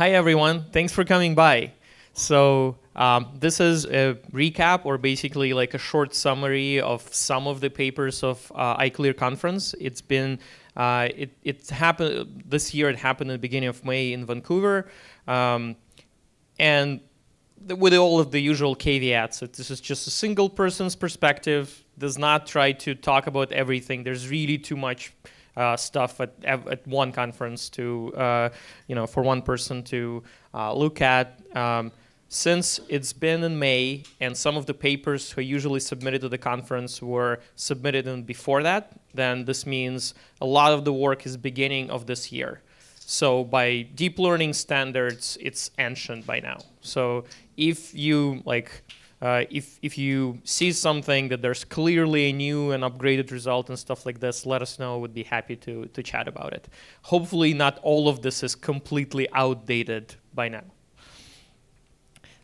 Hi, everyone. Thanks for coming by. So um, this is a recap or basically like a short summary of some of the papers of uh, ICLR conference. It's been, uh, it, it happened, this year it happened at the beginning of May in Vancouver. Um, and with all of the usual caveats, this is just a single person's perspective, does not try to talk about everything. There's really too much uh, stuff at, at one conference to, uh, you know, for one person to uh, look at. Um, since it's been in May and some of the papers who usually submitted to the conference were submitted in before that, then this means a lot of the work is beginning of this year. So by deep learning standards, it's ancient by now. So if you like, uh, if if you see something that there's clearly a new and upgraded result and stuff like this, let us know. We'd be happy to to chat about it. Hopefully, not all of this is completely outdated by now.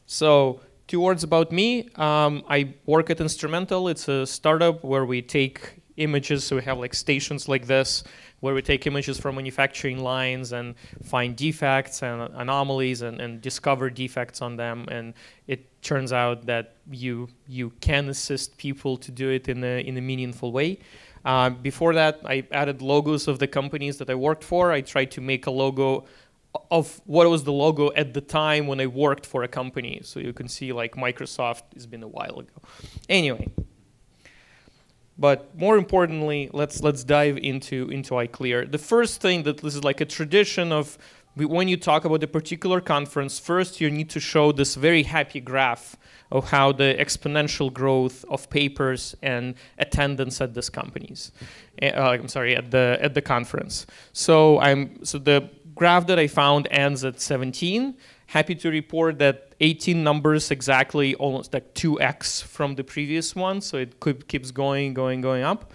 So two words about me. Um, I work at Instrumental. It's a startup where we take images. So we have like stations like this where we take images from manufacturing lines and find defects and anomalies and, and discover defects on them. And it turns out that you you can assist people to do it in a in a meaningful way. Uh, before that, I added logos of the companies that I worked for. I tried to make a logo of what was the logo at the time when I worked for a company. So you can see like Microsoft has been a while ago. Anyway, but more importantly, let's let's dive into into ICLR. The first thing that this is like a tradition of when you talk about a particular conference, first you need to show this very happy graph of how the exponential growth of papers and attendance at these companies. Uh, I'm sorry, at the at the conference. So I'm so the graph that I found ends at 17. Happy to report that 18 numbers exactly almost like 2x from the previous one, so it keeps going, going, going up.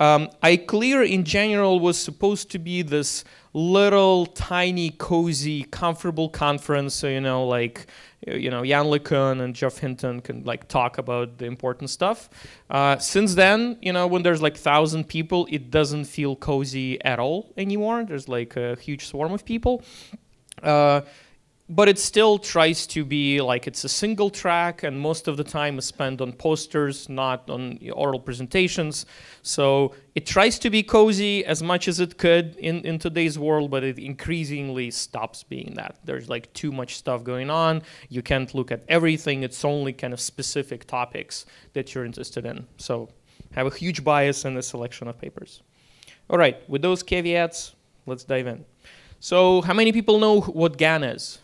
Um, ICLR in general was supposed to be this little, tiny, cozy, comfortable conference, so, you know, like you know, Yann LeCun and Geoff Hinton can like talk about the important stuff. Uh, since then, you know, when there's like thousand people, it doesn't feel cozy at all anymore. There's like a huge swarm of people. Uh, but it still tries to be like it's a single track and most of the time is spent on posters not on oral presentations. So it tries to be cozy as much as it could in, in today's world but it increasingly stops being that. There's like too much stuff going on. You can't look at everything. It's only kind of specific topics that you're interested in. So have a huge bias in the selection of papers. All right with those caveats let's dive in. So how many people know what GAN is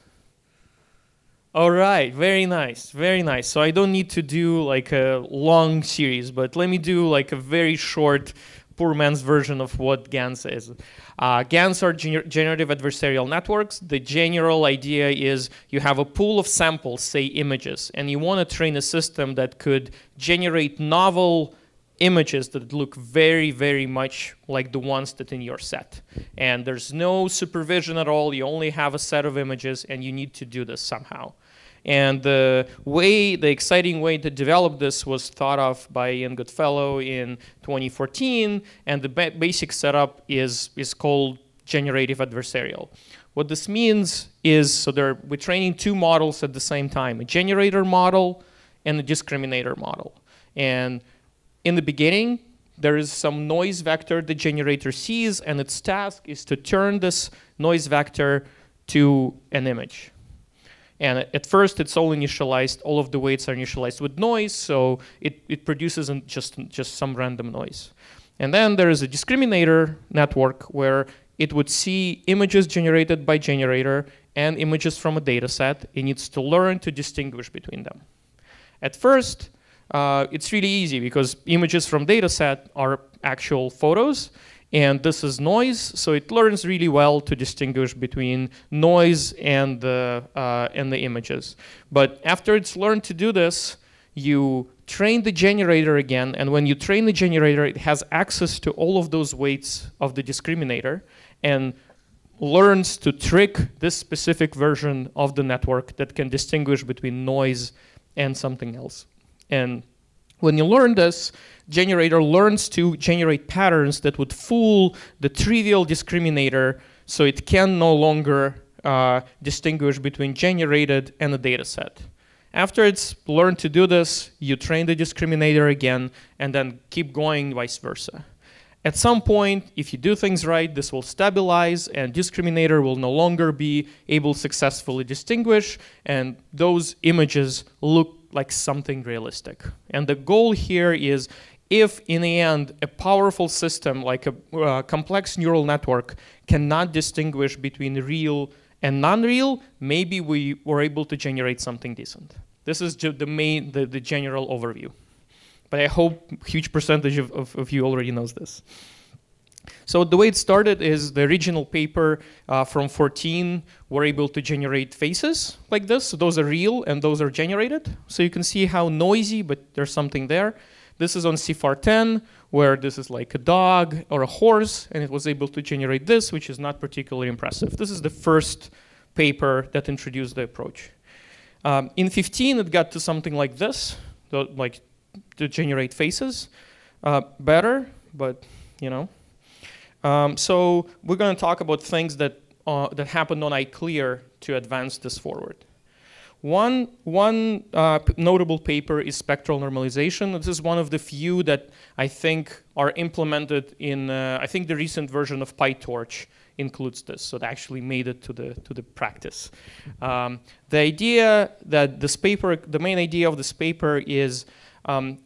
all right, very nice, very nice. So I don't need to do like a long series, but let me do like a very short, poor man's version of what GANs is. Uh, GANs are gener generative adversarial networks. The general idea is you have a pool of samples, say images, and you want to train a system that could generate novel images that look very, very much like the ones that in your set. And there's no supervision at all. You only have a set of images, and you need to do this somehow. And the way, the exciting way to develop this was thought of by Ian Goodfellow in 2014, and the ba basic setup is, is called generative adversarial. What this means is, so there, we're training two models at the same time, a generator model and a discriminator model. And in the beginning, there is some noise vector the generator sees, and its task is to turn this noise vector to an image. And at first, it's all initialized. All of the weights are initialized with noise, so it, it produces just, just some random noise. And then there is a discriminator network where it would see images generated by generator and images from a data set. It needs to learn to distinguish between them. At first, uh, it's really easy because images from data set are actual photos and this is noise, so it learns really well to distinguish between noise and the, uh, and the images. But after it's learned to do this, you train the generator again, and when you train the generator, it has access to all of those weights of the discriminator and learns to trick this specific version of the network that can distinguish between noise and something else. And when you learn this, generator learns to generate patterns that would fool the trivial discriminator so it can no longer uh, distinguish between generated and a data set. After it's learned to do this, you train the discriminator again and then keep going vice versa. At some point, if you do things right, this will stabilize and discriminator will no longer be able to successfully distinguish and those images look like something realistic. And the goal here is if in the end a powerful system like a uh, complex neural network cannot distinguish between real and non-real, maybe we were able to generate something decent. This is the main, the, the general overview. But I hope huge percentage of, of, of, you already knows this. So the way it started is the original paper uh, from 14 were able to generate faces like this. So those are real and those are generated. So you can see how noisy, but there's something there. This is on CIFAR 10, where this is like a dog or a horse, and it was able to generate this, which is not particularly impressive. This is the first paper that introduced the approach. Um, in 15, it got to something like this, like to generate faces. Uh, better, but you know. Um, so we're going to talk about things that, uh, that happened on ICLR to advance this forward. One, one uh, notable paper is spectral normalization. This is one of the few that I think are implemented in, uh, I think the recent version of PyTorch includes this, so it actually made it to the to the practice. Um, the idea that this paper, the main idea of this paper is. Um,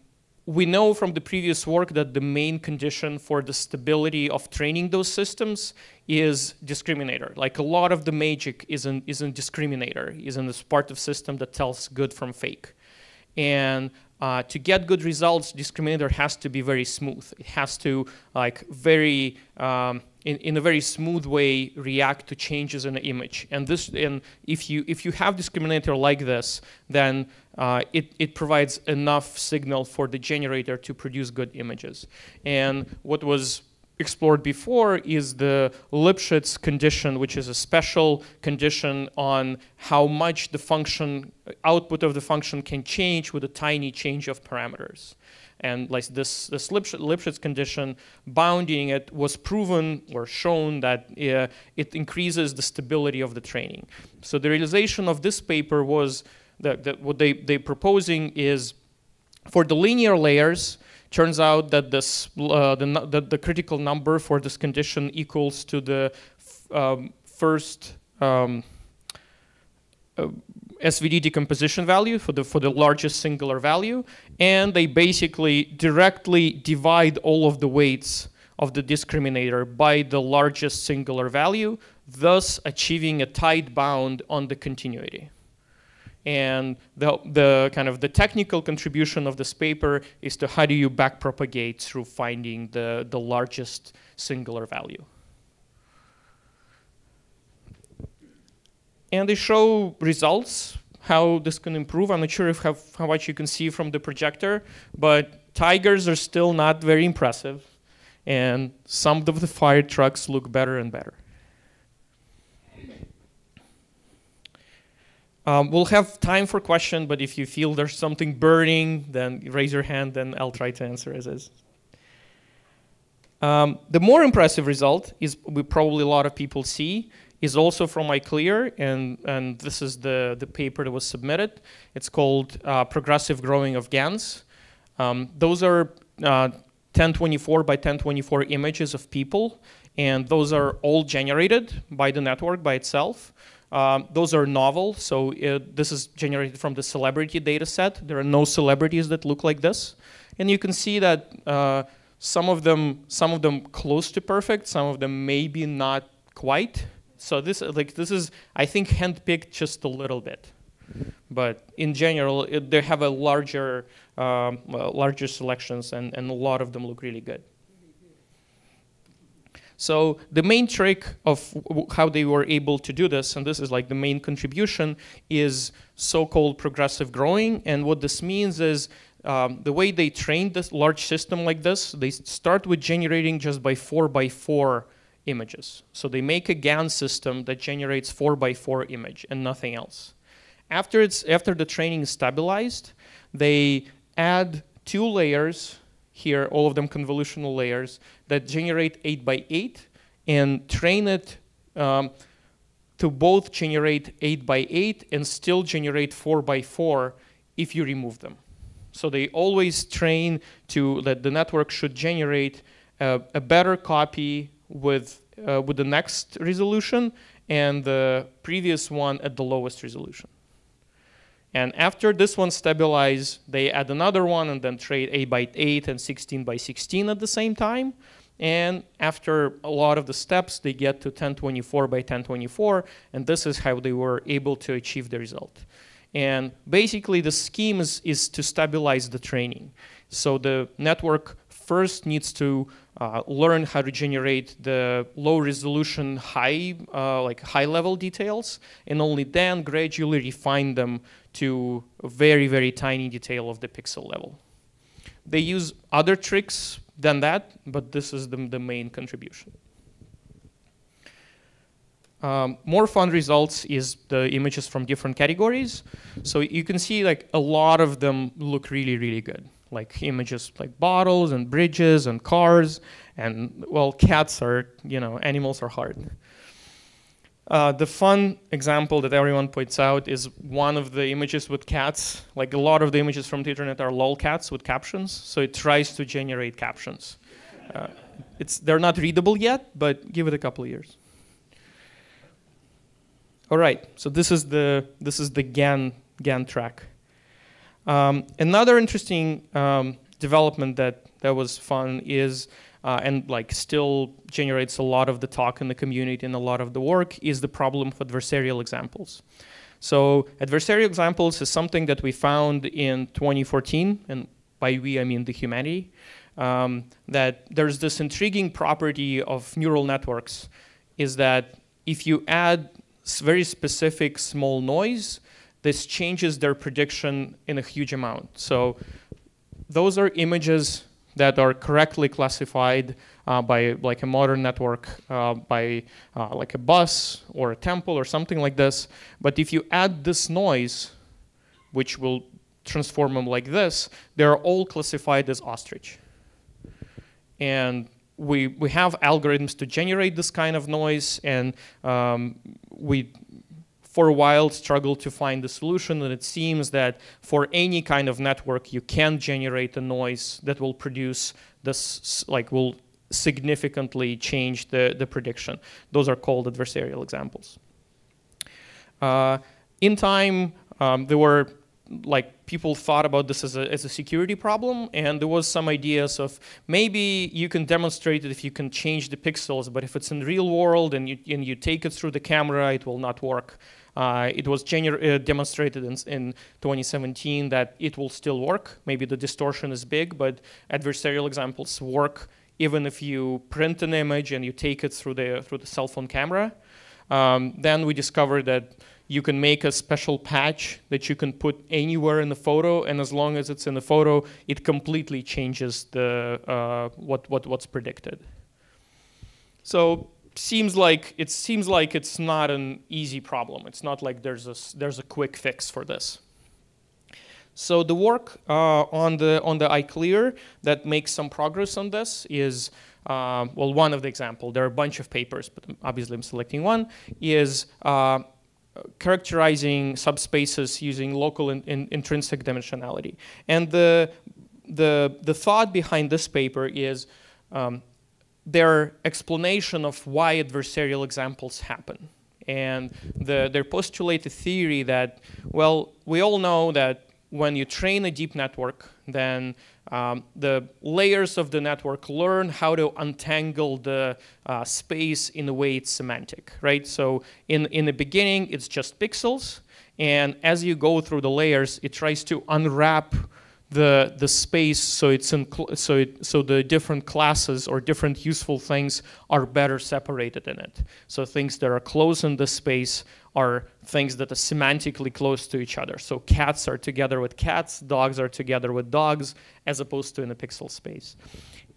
we know from the previous work that the main condition for the stability of training those systems is discriminator. Like a lot of the magic isn't isn't discriminator, isn't this part of system that tells good from fake. And uh, to get good results, discriminator has to be very smooth. It has to like very um, in, in a very smooth way react to changes in the image. And this, and if you if you have discriminator like this, then uh, it it provides enough signal for the generator to produce good images. And what was explored before is the Lipschitz condition, which is a special condition on how much the function output of the function can change with a tiny change of parameters. And like this, this Lipschitz condition, bounding it was proven or shown that uh, it increases the stability of the training. So the realization of this paper was that, that what they, they're proposing is for the linear layers, turns out that this, uh, the, the, the, critical number for this condition equals to the um, first um, uh, SVD decomposition value for the, for the largest singular value, and they basically directly divide all of the weights of the discriminator by the largest singular value, thus achieving a tight bound on the continuity. And the, the kind of the technical contribution of this paper is to how do you backpropagate through finding the, the largest singular value. And they show results, how this can improve. I'm not sure if how, how much you can see from the projector, but tigers are still not very impressive, and some of the fire trucks look better and better. Um, we'll have time for question, but if you feel there's something burning, then raise your hand, and I'll try to answer as is. Um, the more impressive result is we probably a lot of people see is also from ICLR, and, and this is the, the paper that was submitted. It's called uh, Progressive Growing of GANs. Um, those are uh, 1024 by 1024 images of people, and those are all generated by the network by itself. Um, those are novel, so it, this is generated from the celebrity data set. There are no celebrities that look like this. And you can see that uh, some of them, some of them close to perfect, some of them maybe not quite. So this like this is I think handpicked just a little bit, but in general it, they have a larger um, larger selections and and a lot of them look really good. So the main trick of how they were able to do this, and this is like the main contribution, is so-called progressive growing. And what this means is um, the way they train this large system like this, they start with generating just by four by four images. So they make a GAN system that generates 4 by 4 image and nothing else. After, it's, after the training is stabilized, they add two layers here, all of them convolutional layers, that generate 8 by 8 and train it um, to both generate 8 by 8 and still generate 4 by 4 if you remove them. So they always train to that the network should generate a better copy with, uh, with the next resolution and the previous one at the lowest resolution. And after this one stabilize, they add another one and then trade 8 by 8 and 16 by 16 at the same time. And after a lot of the steps, they get to 1024 by 1024, and this is how they were able to achieve the result. And basically, the scheme is, is to stabilize the training. So the network first needs to uh, learn how to generate the low resolution, high, uh, like high level details, and only then gradually refine them to a very, very tiny detail of the pixel level. They use other tricks than that, but this is the, the main contribution. Um, more fun results is the images from different categories. So you can see like a lot of them look really, really good. Like images like bottles and bridges and cars and well, cats are, you know, animals are hard. Uh, the fun example that everyone points out is one of the images with cats. Like a lot of the images from the internet are lolcats with captions, so it tries to generate captions. Uh, it's, they're not readable yet, but give it a couple of years. All right, so this is the, this is the GAN, GAN track. Um, another interesting um, development that, that was fun is uh, and like still generates a lot of the talk in the community and a lot of the work is the problem of adversarial examples. So adversarial examples is something that we found in 2014, and by we I mean the humanity, um, that there's this intriguing property of neural networks is that if you add very specific small noise, this changes their prediction in a huge amount. So those are images that are correctly classified uh, by like a modern network, uh, by uh, like a bus or a temple or something like this. But if you add this noise, which will transform them like this, they're all classified as ostrich. And we, we have algorithms to generate this kind of noise, and um, we for a while struggled to find the solution and it seems that for any kind of network you can generate a noise that will produce this like will significantly change the, the prediction. Those are called adversarial examples. Uh, in time, um, there were like people thought about this as a, as a security problem and there was some ideas of maybe you can demonstrate it if you can change the pixels but if it's in real world and you, and you take it through the camera it will not work uh, it was uh, demonstrated in, in, 2017 that it will still work. Maybe the distortion is big, but adversarial examples work even if you print an image and you take it through the, through the cell phone camera. Um, then we discovered that you can make a special patch that you can put anywhere in the photo, and as long as it's in the photo, it completely changes the, uh, what, what, what's predicted. So seems like it seems like it's not an easy problem. It's not like there's a there's a quick fix for this. So the work uh, on the on the ICLR that makes some progress on this is uh, well one of the example. There are a bunch of papers, but obviously I'm selecting one. Is uh, characterizing subspaces using local in, in, intrinsic dimensionality. And the the the thought behind this paper is um, their explanation of why adversarial examples happen. And the, they postulate a theory that, well, we all know that when you train a deep network, then um, the layers of the network learn how to untangle the uh, space in a way it's semantic, right? So in, in the beginning, it's just pixels. And as you go through the layers, it tries to unwrap the the space so it's so it, so the different classes or different useful things are better separated in it. So things that are close in the space are things that are semantically close to each other. So cats are together with cats, dogs are together with dogs, as opposed to in a pixel space.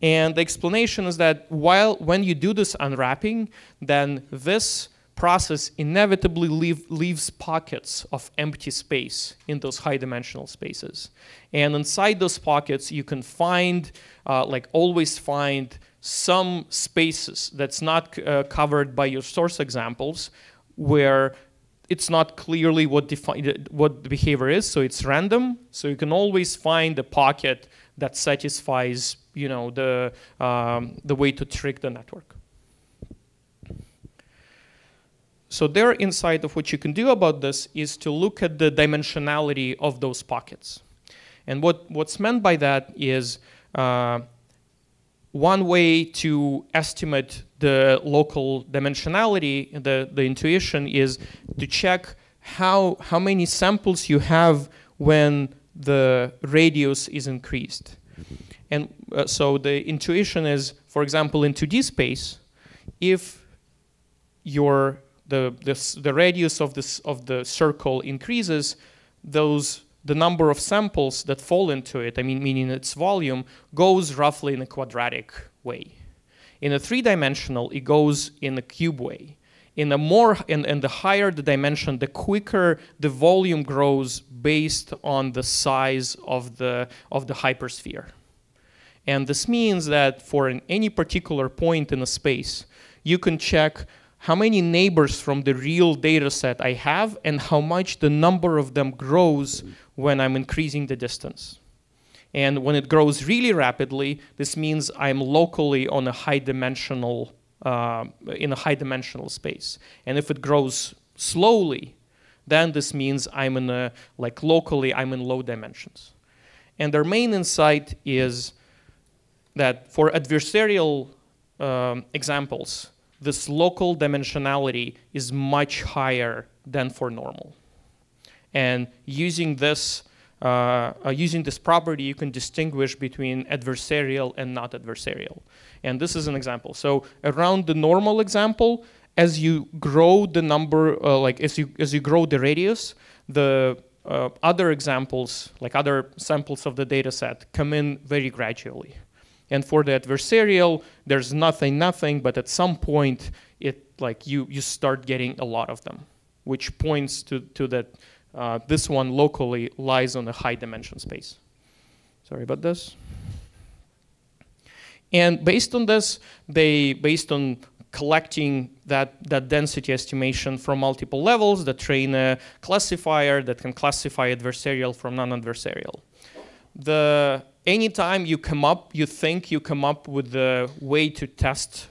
And the explanation is that while when you do this unwrapping, then this process inevitably leave, leaves pockets of empty space in those high dimensional spaces. And inside those pockets, you can find, uh, like always find some spaces that's not uh, covered by your source examples, where it's not clearly what, what the behavior is, so it's random. So you can always find a pocket that satisfies you know, the, um, the way to trick the network. So their insight of what you can do about this is to look at the dimensionality of those pockets. And what, what's meant by that is uh, one way to estimate the local dimensionality, the, the intuition, is to check how, how many samples you have when the radius is increased. And uh, so the intuition is, for example, in 2D space, if your the, the, the radius of, this, of the circle increases, those the number of samples that fall into it, I mean, meaning its volume, goes roughly in a quadratic way. In a three-dimensional, it goes in a cube way. In a more, and, and the higher the dimension, the quicker the volume grows based on the size of the, of the hypersphere. And this means that for an, any particular point in a space, you can check how many neighbors from the real data set I have and how much the number of them grows when I'm increasing the distance. And when it grows really rapidly, this means I'm locally on a high dimensional, uh, in a high dimensional space. And if it grows slowly, then this means I'm in a, like locally, I'm in low dimensions. And their main insight is that for adversarial um, examples, this local dimensionality is much higher than for normal. And using this, uh, uh, using this property, you can distinguish between adversarial and not adversarial. And this is an example. So around the normal example, as you grow the number, uh, like as you as you grow the radius, the uh, other examples, like other samples of the data set, come in very gradually. And for the adversarial, there's nothing, nothing, but at some point, it like you you start getting a lot of them, which points to to that uh, this one locally lies on a high dimension space. Sorry about this. And based on this, they based on collecting that, that density estimation from multiple levels that train a classifier that can classify adversarial from non-adversarial. The anytime you come up, you think you come up with the way to test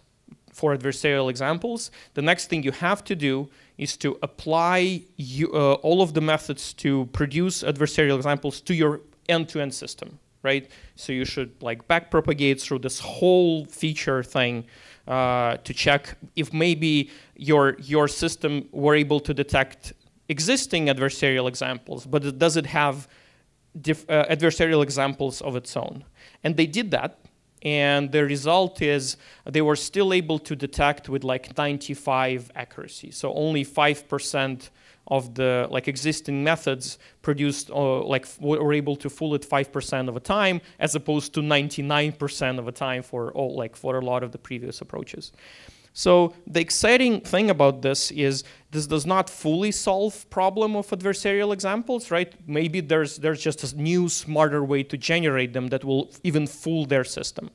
for adversarial examples, the next thing you have to do is to apply you, uh, all of the methods to produce adversarial examples to your end-to-end -end system, right? So you should like backpropagate through this whole feature thing uh, to check if maybe your your system were able to detect existing adversarial examples, but does it have adversarial examples of its own. And they did that, and the result is they were still able to detect with like 95 accuracy. So only 5% of the like existing methods produced uh, like were able to fool it 5% of the time as opposed to 99% of the time for all like for a lot of the previous approaches. So the exciting thing about this is this does not fully solve problem of adversarial examples, right? Maybe there's, there's just a new, smarter way to generate them that will even fool their system.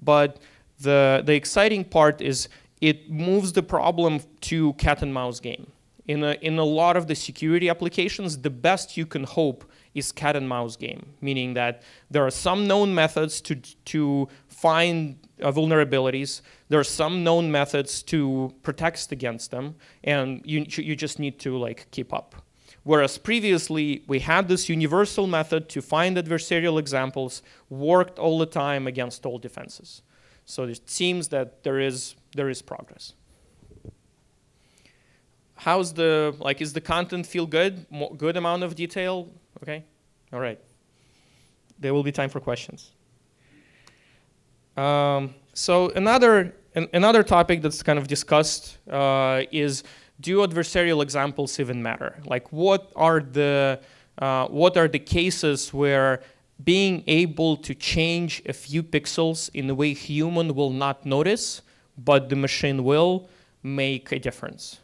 But the, the exciting part is it moves the problem to cat and mouse game. In a, in a lot of the security applications, the best you can hope is cat and mouse game, meaning that there are some known methods to, to find uh, vulnerabilities. There are some known methods to protect against them, and you, you just need to like keep up. Whereas previously, we had this universal method to find adversarial examples, worked all the time against all defenses. So it seems that there is, there is progress. How's the, like, is the content feel good? Mo good amount of detail? Okay, all right. There will be time for questions. Um, so another an, another topic that's kind of discussed uh, is do adversarial examples even matter? Like what are the uh, what are the cases where being able to change a few pixels in a way human will not notice, but the machine will make a difference.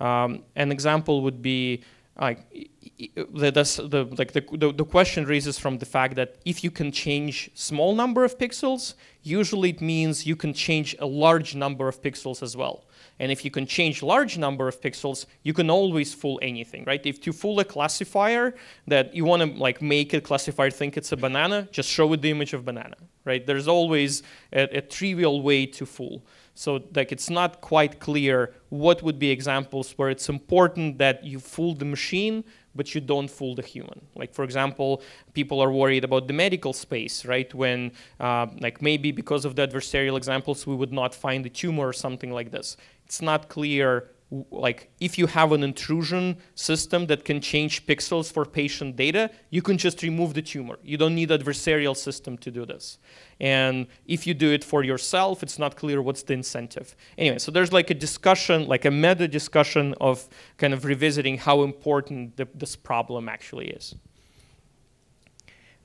Um, an example would be like the, the, like the, the, the question raises from the fact that if you can change small number of pixels, usually it means you can change a large number of pixels as well. And if you can change large number of pixels, you can always fool anything, right? If you fool a classifier that you want to like make a classifier think it's a banana, just show it the image of banana, right? There's always a, a trivial way to fool. So like it's not quite clear what would be examples where it's important that you fool the machine but you don't fool the human. Like for example, people are worried about the medical space, right? When uh, like maybe because of the adversarial examples, we would not find a tumor or something like this. It's not clear like if you have an intrusion system that can change pixels for patient data, you can just remove the tumor. You don't need adversarial system to do this. And if you do it for yourself, it's not clear what's the incentive. Anyway, so there's like a discussion, like a meta discussion of kind of revisiting how important the, this problem actually is.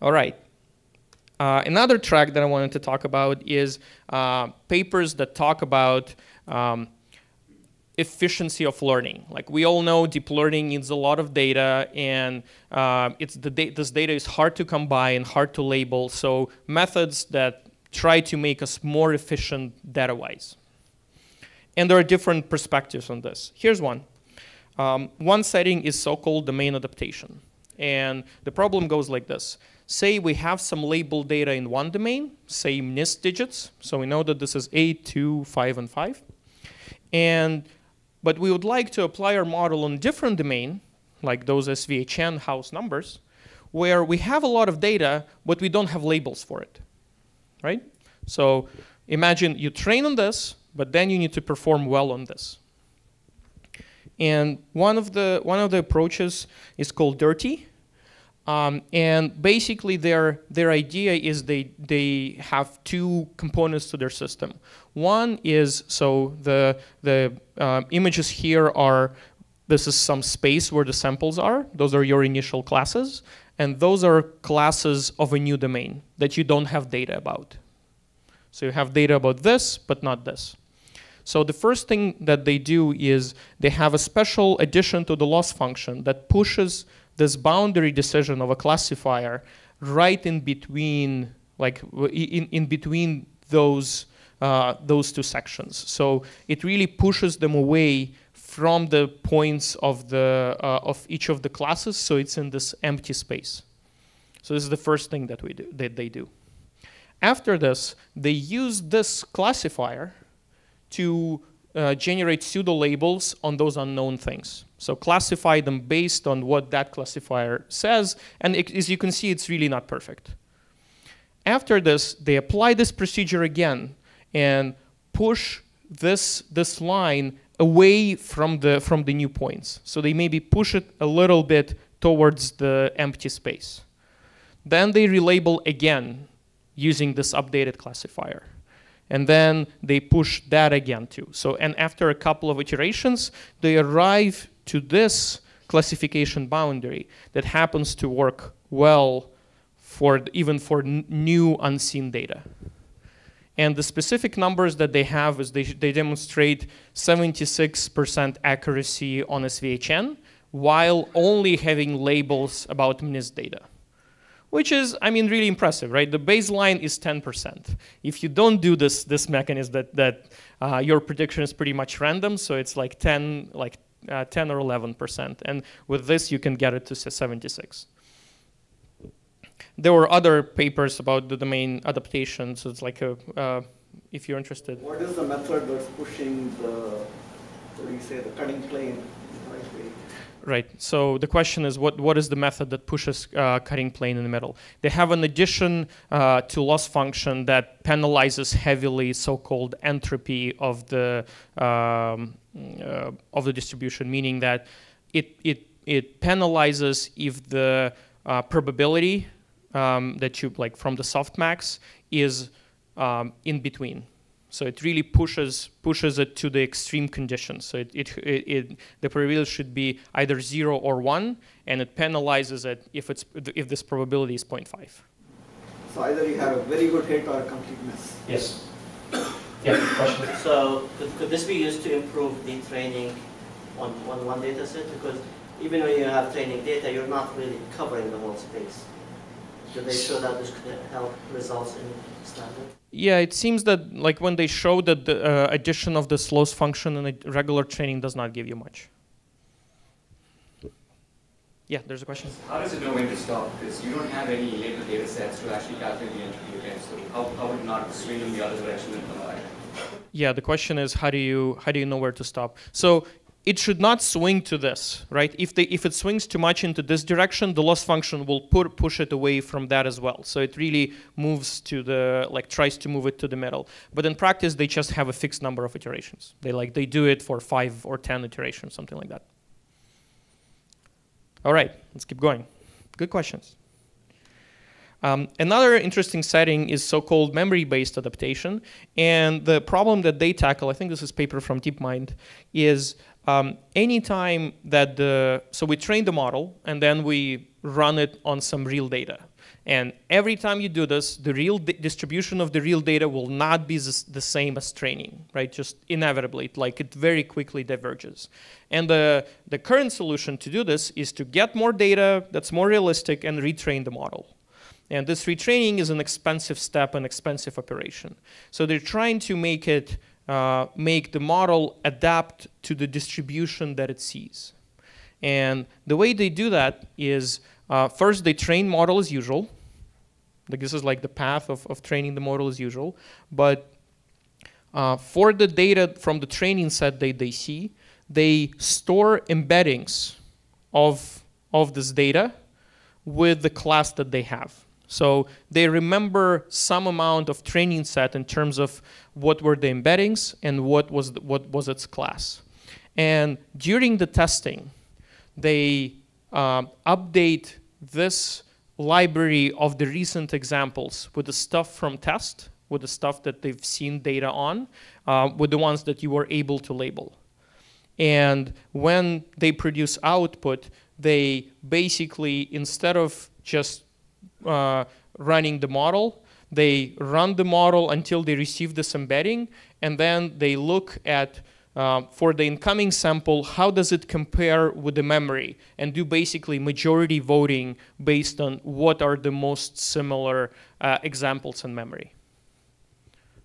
All right. Uh, another track that I wanted to talk about is uh, papers that talk about um, efficiency of learning. Like we all know deep learning needs a lot of data and uh, it's the da this data is hard to come by and hard to label. So methods that try to make us more efficient data-wise. And there are different perspectives on this. Here's one. Um, one setting is so-called domain adaptation. And the problem goes like this. Say we have some label data in one domain, say NIST digits. So we know that this is 8, 2, 5, and 5. And but we would like to apply our model on different domain, like those SVHN house numbers, where we have a lot of data, but we don't have labels for it, right? So imagine you train on this, but then you need to perform well on this. And one of the, one of the approaches is called DIRT-T, um, and basically their, their idea is they, they have two components to their system. One is, so the, the uh, images here are, this is some space where the samples are. Those are your initial classes. And those are classes of a new domain that you don't have data about. So you have data about this, but not this. So the first thing that they do is they have a special addition to the loss function that pushes this boundary decision of a classifier right in between, like in, in between those, uh, those two sections. So it really pushes them away from the points of, the, uh, of each of the classes, so it's in this empty space. So this is the first thing that, we do, that they do. After this, they use this classifier to uh, generate pseudo labels on those unknown things. So classify them based on what that classifier says, and it, as you can see, it's really not perfect. After this, they apply this procedure again and push this, this line away from the, from the new points. So they maybe push it a little bit towards the empty space. Then they relabel again using this updated classifier and then they push that again too. So, and after a couple of iterations, they arrive to this classification boundary that happens to work well for even for new unseen data. And the specific numbers that they have is they, they demonstrate 76% accuracy on SVHN while only having labels about MNIST data which is, I mean, really impressive, right? The baseline is 10%. If you don't do this, this mechanism, that, that uh, your prediction is pretty much random, so it's like 10, like uh, 10 or 11%. And with this, you can get it to 76. There were other papers about the domain adaptation, so it's like a, uh, if you're interested. What is the method that's pushing the, what do you say, the cutting plane Right. So the question is, what, what is the method that pushes uh, cutting plane in the middle? They have an addition uh, to loss function that penalizes heavily so-called entropy of the um, uh, of the distribution, meaning that it it it penalizes if the uh, probability um, that you like from the softmax is um, in between. So it really pushes pushes it to the extreme conditions. So it, it, it, it, the probability should be either zero or one, and it penalizes it if it's if this probability is 0.5. So either you have a very good hit or a complete miss. Yes. Yeah. Question. So could, could this be used to improve the training on, on one data set? Because even when you have training data, you're not really covering the whole space. Do they show that this could help results in standard? Yeah, it seems that like when they show that the uh, addition of this loss function in a regular training does not give you much. Yeah, there's a question. How does it know when to stop? Because you don't have any labeled data sets to actually calculate the entropy again. So how, how would not swing in the other direction and come back? Yeah, the question is how do you how do you know where to stop? So it should not swing to this, right? If, they, if it swings too much into this direction, the loss function will push it away from that as well. So it really moves to the, like tries to move it to the middle. But in practice, they just have a fixed number of iterations. They like, they do it for five or 10 iterations, something like that. All right, let's keep going. Good questions. Um, another interesting setting is so-called memory-based adaptation. And the problem that they tackle, I think this is paper from DeepMind, is um, anytime that the, so we train the model and then we run it on some real data. And every time you do this, the real distribution of the real data will not be the same as training, right? Just inevitably, like it very quickly diverges. And the, the current solution to do this is to get more data that's more realistic and retrain the model. And this retraining is an expensive step, an expensive operation. So they're trying to make it uh, make the model adapt to the distribution that it sees. And the way they do that is uh, first they train model as usual. Like this is like the path of, of training the model as usual. But uh, for the data from the training set that they see, they store embeddings of, of this data with the class that they have. So they remember some amount of training set in terms of what were the embeddings and what was, the, what was its class. And during the testing, they uh, update this library of the recent examples with the stuff from test, with the stuff that they've seen data on, uh, with the ones that you were able to label. And when they produce output, they basically, instead of just uh, running the model. They run the model until they receive this embedding, and then they look at uh, for the incoming sample, how does it compare with the memory, and do basically majority voting based on what are the most similar uh, examples in memory.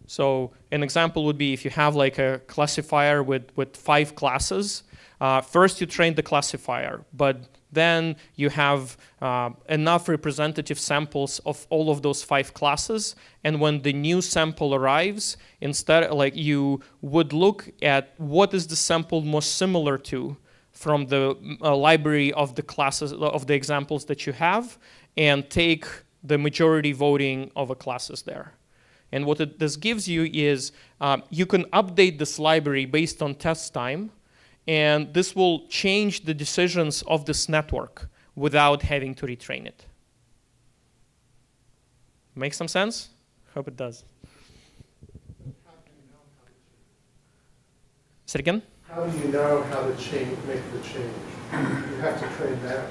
So an example would be if you have like a classifier with, with five classes, uh, first you train the classifier, but then you have uh, enough representative samples of all of those five classes. And when the new sample arrives, instead, like you would look at what is the sample most similar to from the uh, library of the classes of the examples that you have, and take the majority voting of the classes there. And what it, this gives you is uh, you can update this library based on test time, and this will change the decisions of this network without having to retrain it. Make some sense? Hope it does. Say it again? How do you know how to change, make the change? You have to train that.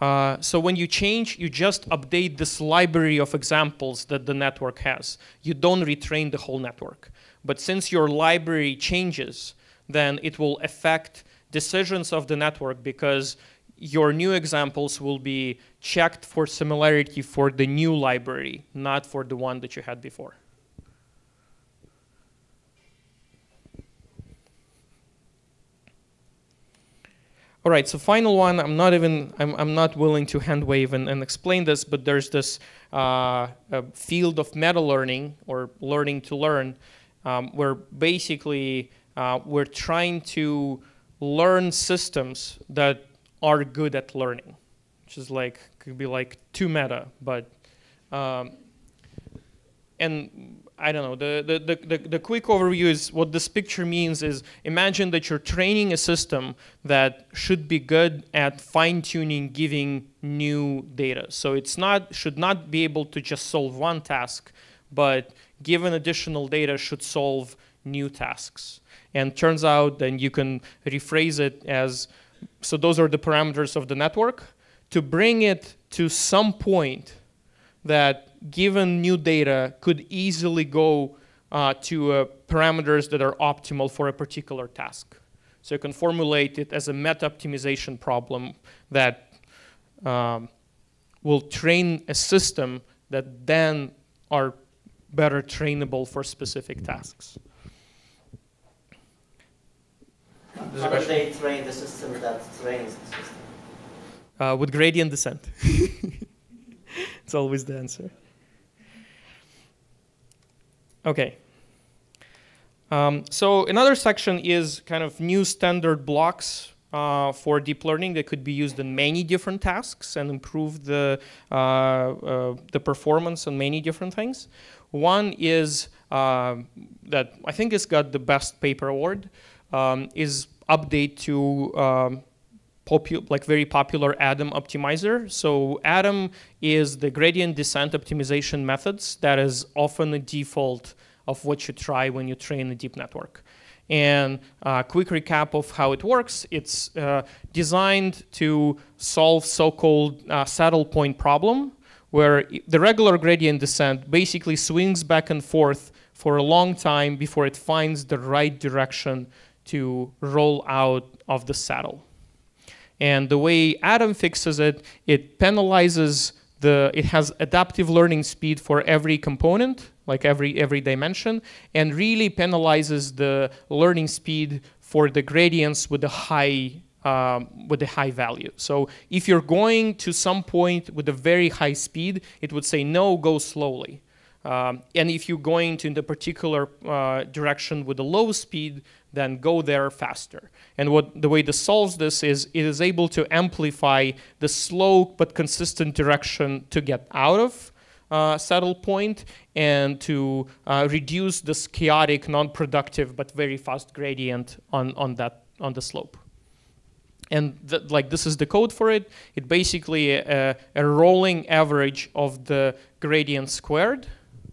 Uh, so when you change, you just update this library of examples that the network has. You don't retrain the whole network. But since your library changes, then it will affect decisions of the network because your new examples will be checked for similarity for the new library, not for the one that you had before. All right, so final one, I'm not even, I'm, I'm not willing to hand wave and, and explain this, but there's this uh, field of meta learning or learning to learn um, where basically uh, we're trying to learn systems that are good at learning, which is like, could be like too meta, but, um, and I don't know, the, the, the, the, quick overview is what this picture means is imagine that you're training a system that should be good at fine tuning, giving new data. So it's not, should not be able to just solve one task, but given additional data should solve new tasks. And turns out then you can rephrase it as, so those are the parameters of the network, to bring it to some point that given new data could easily go uh, to uh, parameters that are optimal for a particular task. So you can formulate it as a meta optimization problem that um, will train a system that then are better trainable for specific tasks. There's a How do they train the system that trains the system? Uh, with gradient descent. it's always the answer. Okay. Um, so another section is kind of new standard blocks uh, for deep learning that could be used in many different tasks and improve the uh, uh, the performance on many different things. One is uh, that I think it's got the best paper award um, is update to um, like very popular Adam optimizer. So Adam is the gradient descent optimization methods that is often a default of what you try when you train a deep network. And uh, quick recap of how it works: it's uh, designed to solve so-called uh, saddle point problem, where the regular gradient descent basically swings back and forth for a long time before it finds the right direction to roll out of the saddle. And the way Adam fixes it, it penalizes the, it has adaptive learning speed for every component, like every, every dimension, and really penalizes the learning speed for the gradients with the high, um, with the high value. So if you're going to some point with a very high speed, it would say, no, go slowly. Um, and if you're going to in the particular uh, direction with a low speed, then go there faster. And what the way this solves this is it is able to amplify the slow but consistent direction to get out of uh, saddle point and to uh, reduce this chaotic, non-productive but very fast gradient on, on that on the slope. And th- like this is the code for it. It basically a, a rolling average of the gradient squared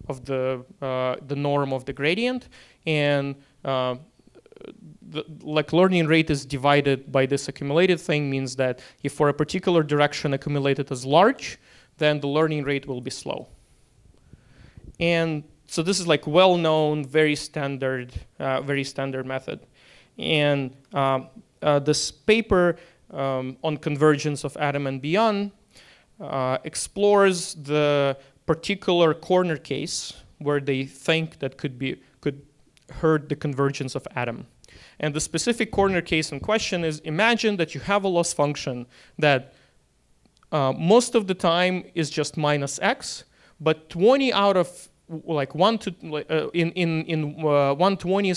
of the uh, the norm of the gradient, and uh, the like learning rate is divided by this accumulated thing means that if for a particular direction accumulated is large, then the learning rate will be slow. And so this is like well-known, very standard, uh, very standard method. And um, uh, this paper um, on convergence of Adam and beyond uh, explores the particular corner case where they think that could be could hurt the convergence of Adam. And the specific corner case in question is imagine that you have a loss function that uh, most of the time is just minus x, but 20 out of like one to uh, in in in uh,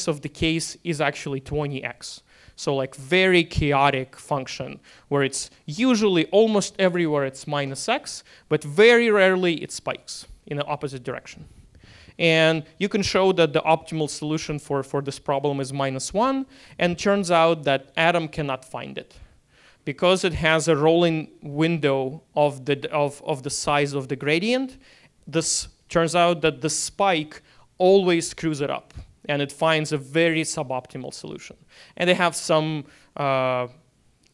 of the case is actually 20x. So like very chaotic function where it's usually almost everywhere it's minus x, but very rarely it spikes in the opposite direction. And you can show that the optimal solution for, for this problem is minus one, and turns out that Adam cannot find it because it has a rolling window of the, of, of the size of the gradient, this turns out that the spike always screws it up and it finds a very suboptimal solution. And they have some, uh,